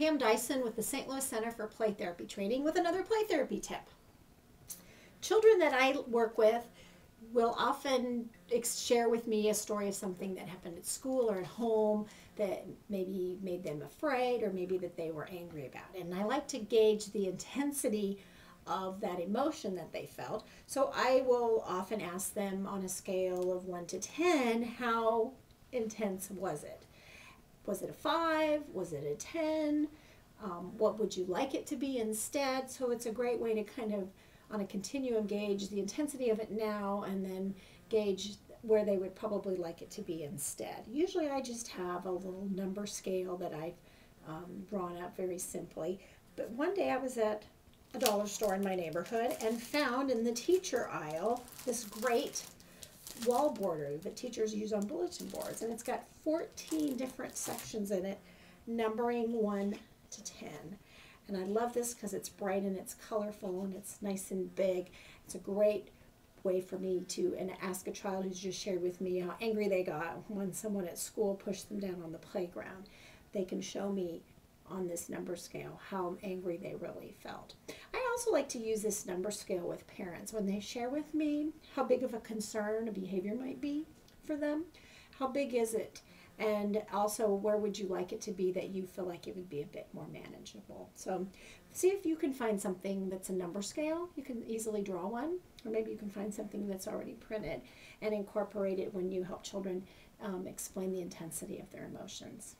Pam Dyson with the St. Louis Center for Play Therapy Training with another play therapy tip. Children that I work with will often share with me a story of something that happened at school or at home that maybe made them afraid or maybe that they were angry about. And I like to gauge the intensity of that emotion that they felt. So I will often ask them on a scale of 1 to 10, how intense was it? Was it a 5? Was it a 10? Um, what would you like it to be instead? So it's a great way to kind of, on a continuum, gauge the intensity of it now and then gauge where they would probably like it to be instead. Usually I just have a little number scale that I've um, drawn up very simply. But one day I was at a dollar store in my neighborhood and found in the teacher aisle this great wall border that teachers use on bulletin boards. And it's got 14 different sections in it, numbering 1 to 10. And I love this because it's bright and it's colorful and it's nice and big. It's a great way for me to and ask a child who's just shared with me how angry they got when someone at school pushed them down on the playground. They can show me on this number scale how angry they really felt. Also like to use this number scale with parents when they share with me how big of a concern a behavior might be for them. How big is it? And also, where would you like it to be that you feel like it would be a bit more manageable? So, see if you can find something that's a number scale. You can easily draw one, or maybe you can find something that's already printed and incorporate it when you help children um, explain the intensity of their emotions.